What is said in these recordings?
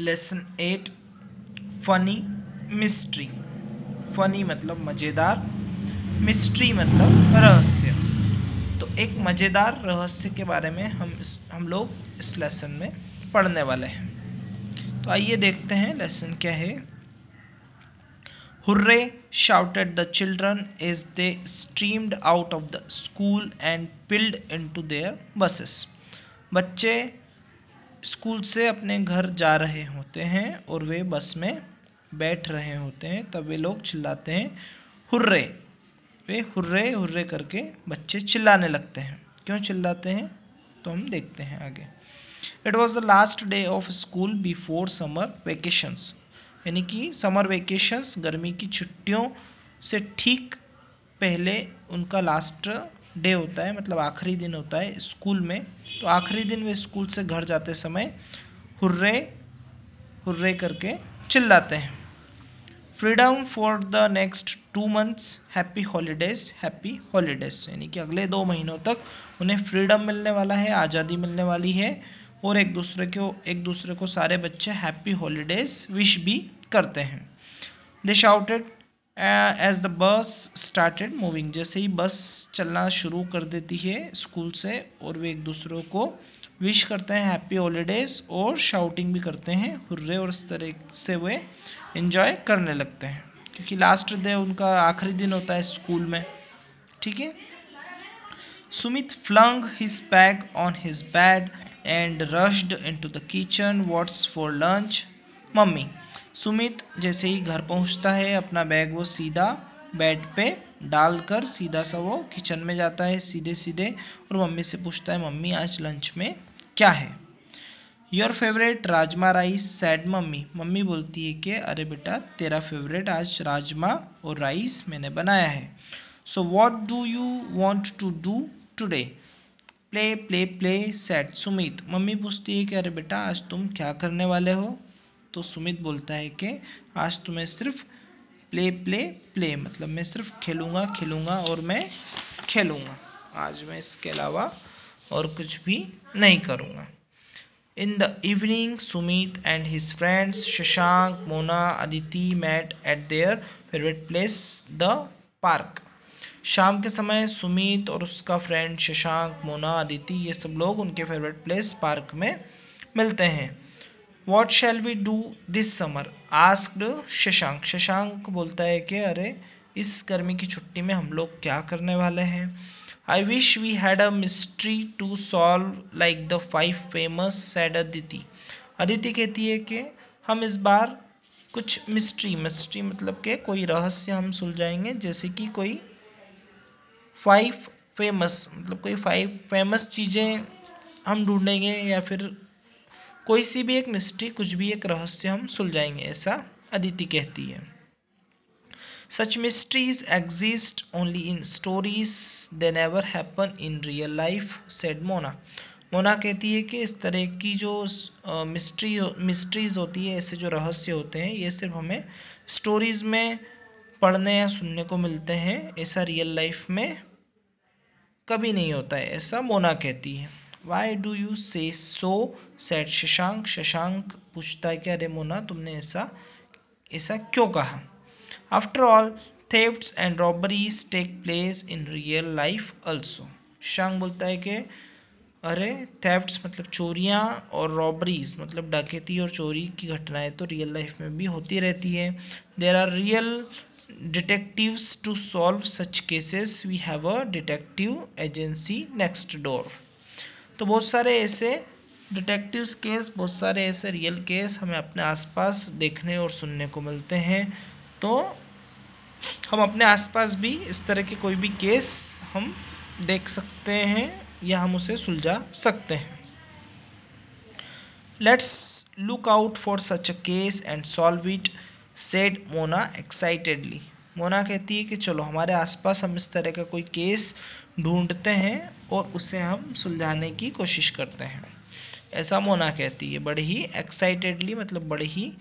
Lesson eight funny mystery funny मतलब मज़ेदार mystery मतलब रहस्य. तो एक मज़ेदार रहस्य के बारे में हम इस, हम लोग इस लेसन में पढ़ने वाले हैं. तो आइए देखते हैं लेसन क्या है. Hurray shouted the children as they streamed out of the school and filled into their buses. बच्चे स्कूल से अपने घर जा रहे होते हैं और वे बस में बैठ रहे होते हैं, तब वे लोग चिल्लाते हैं, हुर्रे! वे हुर्रे हुर्रे करके बच्चे चिल्लाने लगते हैं। क्यों चिल्लाते हैं? तो हम देखते हैं आगे। It was the last day of school before summer vacations यानी कि समर वेकेशंस गर्मी की छुट्टियों से ठीक पहले उनका लास्ट डे होता है मतलब आखिरी दिन होता है स्कूल में तो आखिरी दिन वे स्कूल से घर जाते समय हुर्रे हुर्रे करके चिल्लाते हैं। Freedom for the next two months, happy holidays happy holidays. यानी कि अगले दो महीनों तक उन्हें फ्रीडम मिलने वाला है, आज़ादी मिलने वाली है, और एक दूसरे को, एक दूसरे को सारे बच्चे हैप्पी हॉलीडेज विश भी करते हैं। They shouted as the bus started moving जैसे ही बस चलना शुरू कर देती है स्कूल से, और वे एक दूसरों को विश करते हैं हैप्पी हॉलीडेज और शाउटिंग भी करते हैं, हुर्रे और इस तरह से वे इन्जॉय करने लगते हैं। क्योंकि लास्ट डे उनका आखिरी दिन होता है स्कूल में, ठीक है? Sumit flung his bag on his bed and rushed into the kitchen what's for lunch mummy Sumit जैसे ही घर पहुँचता है, अपना बैग वो सीधा बेड पे डालकर सीधा सा वो किचन में जाता है सीधे सीधे और मम्मी से पूछता है, मम्मी, आज लंच में क्या है? Your favourite rajma rice said mummy. Mummy बोलती है कि, अरे बेटा, तेरा फेवरेट आज राजमा और राइस मैंने बनाया है। So what do you want to do today play play play said Sumit. Mummy पूछती है कि, अरे बेटा, आज तुम क्या करने वाले हो? तो सुमित बोलता है कि आज तो मैं सिर्फ़ प्ले प्ले प्ले मतलब मैं सिर्फ़ खेलूँगा खेलूँगा और मैं खेलूँगा। आज मैं इसके अलावा और कुछ भी नहीं करूँगा। In the evening Sumit and his friends Shashank Mona Aditi met at their favourite place the park शाम के समय सुमित और उसका फ्रेंड शशांक मोना अदिति ये सब लोग उनके फेवरेट प्लेस पार्क में मिलते हैं। What shall we do this summer asked Shashank Shashank बोलता है कि, अरे, इस गर्मी की छुट्टी में हम लोग क्या करने वाले हैं? I wish we had a mystery to solve like the five famous said Aditi Aditi कहती है कि, हम इस बार कुछ मिस्ट्री मिस्ट्री मतलब के कोई रहस्य हम सुलझाएँगे, जैसे कि कोई फाइव फ़ेमस मतलब कोई फाइव फ़ेमस चीज़ें हम ढूंढेंगे या फिर कोई सी भी एक मिस्ट्री कुछ भी एक रहस्य हम सुलझाएँगे ऐसा अदिति कहती है। Such mysteries exist only in stories they never happen in real life said Mona Mona कहती है कि इस तरह की जो मिस्ट्री मिस्ट्रीज होती है, ऐसे जो रहस्य होते हैं, ये सिर्फ़ हमें स्टोरीज में पढ़ने या सुनने को मिलते हैं, ऐसा रियल लाइफ में कभी नहीं होता है, ऐसा मोना कहती है। वाई डू यू से सो सेट शशांक शशांक पूछता है कि अरे मोना तुमने ऐसा ऐसा क्यों कहा? After all thefts and robberies take place in real life also Shashank बोलता है कि, अरे थेफ्ट्स मतलब चोरियाँ और रॉबरीज मतलब डकैती और चोरी की घटनाएँ तो रियल लाइफ में भी होती रहती है। There are real detectives to solve such cases we have a detective agency next door तो बहुत सारे ऐसे डिटेक्टिव्स केस बहुत सारे ऐसे रियल केस हमें अपने आसपास देखने और सुनने को मिलते हैं। तो हम अपने आसपास भी इस तरह के कोई भी केस हम देख सकते हैं या हम उसे सुलझा सकते हैं। Let's look out for such a case and solve it said Mona excitedly Mona कहती है कि चलो, हमारे आसपास हम इस तरह का कोई केस ढूंढते हैं और उसे हम सुलझाने की कोशिश करते हैं। ऐसा मोना कहती है। बड़े ही एक्साइटेडली मतलब बड़े ही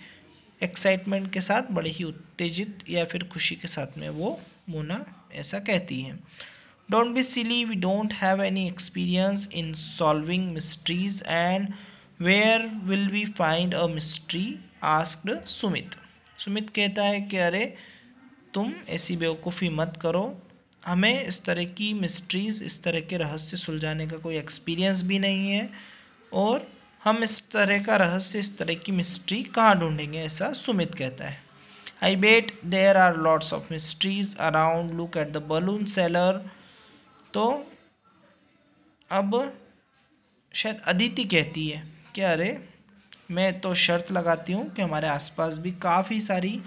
एक्साइटमेंट के साथ, बड़े ही उत्तेजित या फिर खुशी के साथ में वो मोना ऐसा कहती है। Don't be silly we don't have any experience in solving mysteries and where will we find a mystery asked Sumit Sumit कहता है कि अरे तुम ऐसी बेवकूफ़ी मत करो। हमें इस तरह की मिस्ट्रीज़ इस तरह के रहस्य सुलझाने का कोई एक्सपीरियंस भी नहीं है और हम इस तरह का रहस्य, इस तरह की मिस्ट्री कहाँ ढूंढेंगे ऐसा सुमित कहता है। I bet there are lots of mysteries around look at the balloon seller तो अब शायद अदिति कहती है कि अरे, मैं तो शर्त लगाती हूँ कि हमारे आसपास भी काफ़ी सारी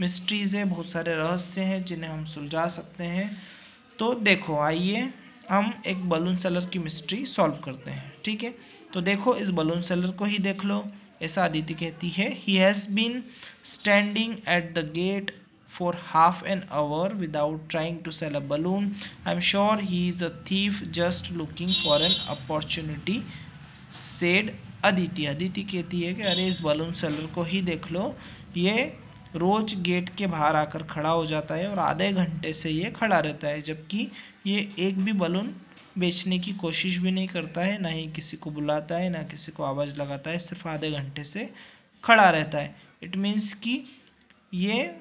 मिस्ट्रीज़ हैं, बहुत सारे रहस्य हैं जिन्हें हम सुलझा सकते हैं। तो देखो, आइए हम एक बलून सेलर की मिस्ट्री सॉल्व करते हैं, ठीक है? तो देखो, इस बलून सेलर को ही देख लो। ऐसा अदिति कहती है he has been standing at the gate for half an hour without trying to sell a balloon I am sure he is a thief just looking for an opportunity said Aditi Aditi कहती है कि, अरे, इस balloon seller को ही देख लो। ये रोज़ gate के बाहर आकर खड़ा हो जाता है और आधे घंटे से ये खड़ा रहता है, जबकि ये एक भी बलून बेचने की कोशिश भी नहीं करता है, ना ही किसी को बुलाता है, ना किसी को आवाज़ लगाता है, सिर्फ़ आधे घंटे से खड़ा रहता है। इट मीन्स कि ये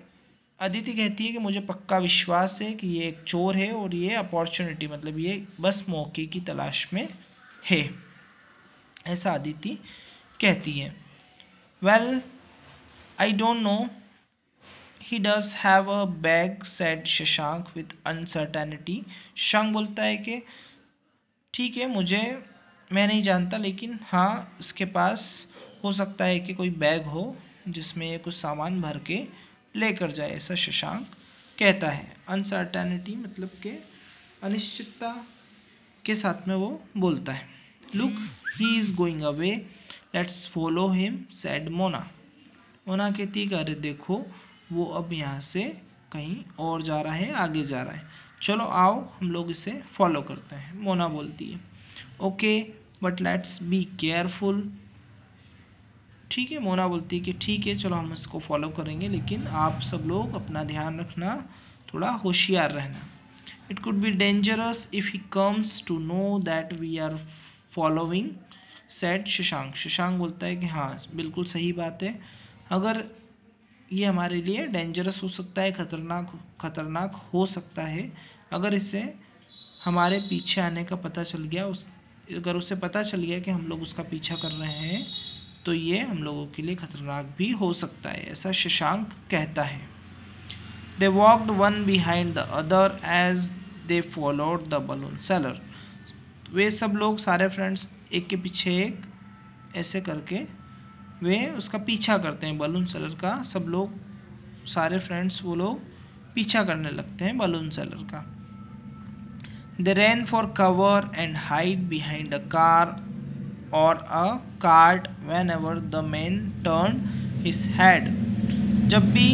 अदिति कहती है कि मुझे पक्का विश्वास है कि ये एक चोर है और ये अपॉर्चुनिटी मतलब ये बस मौके की तलाश में है, ऐसा अदिति कहती है। Well I don't know he does have a bag said Shashank with uncertainty Shashank बोलता है कि, ठीक है, मुझे, मैं नहीं जानता, लेकिन हाँ इसके पास हो सकता है कि कोई बैग हो, जिसमें ये कुछ सामान भर के लेकर जाए, ऐसा शशांक कहता है। अनसर्टेनिटी मतलब के अनिश्चितता के साथ में वो बोलता है। Look he is going away let's follow him said Mona Mona कहती है अरे देखो वो अब यहाँ से कहीं और जा रहा है, आगे जा रहा है। चलो आओ, हम लोग इसे फॉलो करते हैं। मोना बोलती है okay but let's be careful ठीक है, मोना बोलती है कि ठीक है, चलो हम इसको फॉलो करेंगे, लेकिन आप सब लोग अपना ध्यान रखना, थोड़ा होशियार रहना। It could be dangerous if he comes to know that we are following said Shashank Shashank बोलता है कि हाँ बिल्कुल सही बात है। अगर ये हमारे लिए डेंजरस हो सकता है, खतरनाक खतरनाक हो सकता है। अगर इसे हमारे पीछे आने का पता चल गया, उस, अगर उसे पता चल गया कि हम लोग उसका पीछा कर रहे हैं तो ये हम लोगों के लिए खतरनाक भी हो सकता है, ऐसा शशांक कहता है। They walked one behind the other as they followed the balloon seller वे सब लोग, सारे फ्रेंड्स एक के पीछे एक, ऐसे करके वे उसका पीछा करते हैं बलून सेलर का। सब लोग, सारे फ्रेंड्स वो लोग पीछा करने लगते हैं बलून सेलर का। They ran for cover and hide behind a car or a cart whenever the man turn his head जब भी,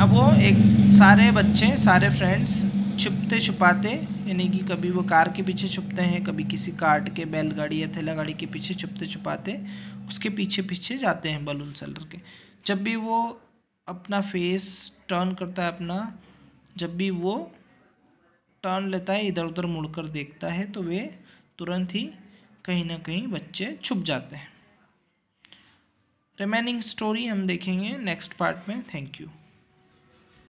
अब वो एक सारे बच्चे, सारे फ्रेंड्स छुपते छुपाते, यानी कि कभी वो कार के पीछे छुपते हैं, कभी किसी कार्ट के, बैलगाड़ी या थैला गाड़ी के पीछे छुपते छुपाते, उसके पीछे पीछे जाते हैं बलून सेलर के। जब भी वो अपना फेस टर्न करता है अपना, जब भी वो टर्न लेता है, इधर उधर मुड़कर देखता है तो वे तुरंत ही कहीं ना कहीं बच्चे छुप जाते हैं। रिमेनिंग स्टोरी हम देखेंगे नेक्स्ट पार्ट में। Thank you